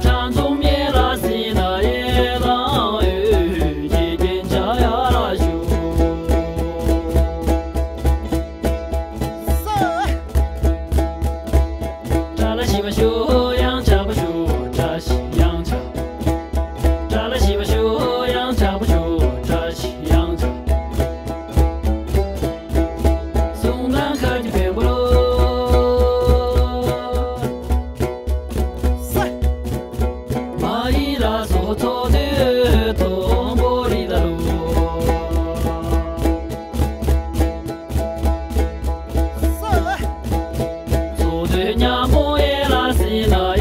John's nhà mua la xin lời.